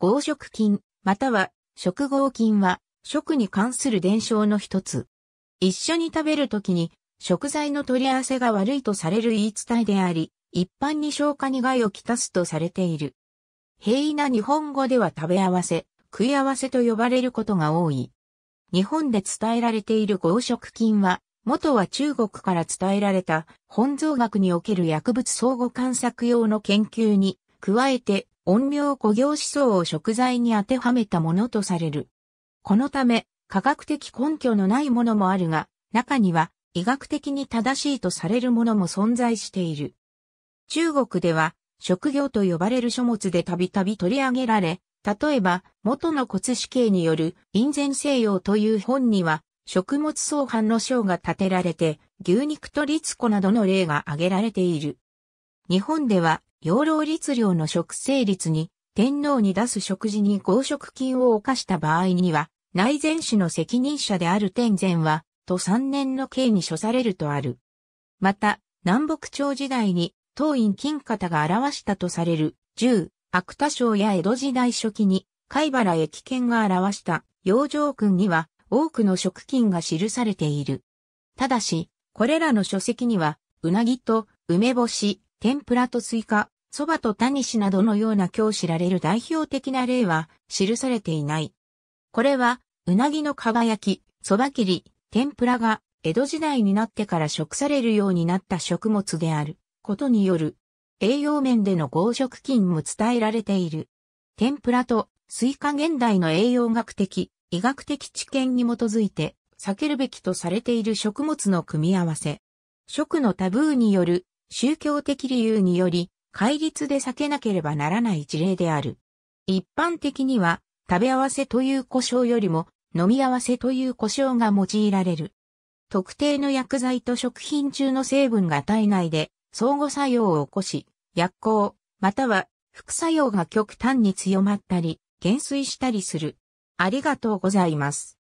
合食菌、または食合菌は食に関する伝承の一つ。一緒に食べるときに食材の取り合わせが悪いとされる言い伝えであり、一般に消化に害をきたすとされている。平易な日本語では食べ合わせ、食い合わせと呼ばれることが多い。日本で伝えられている合食菌は、元は中国から伝えられた本草学における薬物相互観察用の研究に、加えて陰陽古行思想を食材に当てはめたものとされる。このため、科学的根拠のないものもあるが、中には医学的に正しいとされるものも存在している。中国では、食業と呼ばれる書物でたびたび取り上げられ、例えば、元の骨死刑による、陰前西洋という本には、食物相反の章が立てられて、牛肉と律子などの例が挙げられている。日本では、養老律令の食生率に、天皇に出す食事に合食金を犯した場合には、内前種の責任者である天前は、と3年の刑に処されるとある。また、南北朝時代に、洞院公賢が表したとされる、拾芥抄や江戸時代初期に、貝原益軒が表した、養生訓には、多くの食品が記されている。ただし、これらの書籍には、うなぎと梅干し、天ぷらとスイカ、蕎麦とタニシなどのような今日知られる代表的な例は記されていない。これは、うなぎの蒲焼き、蕎麦切り、天ぷらが江戸時代になってから食されるようになった食物であることによる栄養面での合食禁も伝えられている。天ぷらとスイカ現代の栄養学的、医学的知見に基づいて避けるべきとされている食物の組み合わせ。食のタブーによる宗教的理由により戒律で避けなければならない事例である。一般的には食べ合わせという故障よりも飲み合わせという故障が用いられる。特定の薬剤と食品中の成分が体内で相互作用を起こし、薬効、または副作用が極端に強まったり、減衰したりする。ありがとうございます。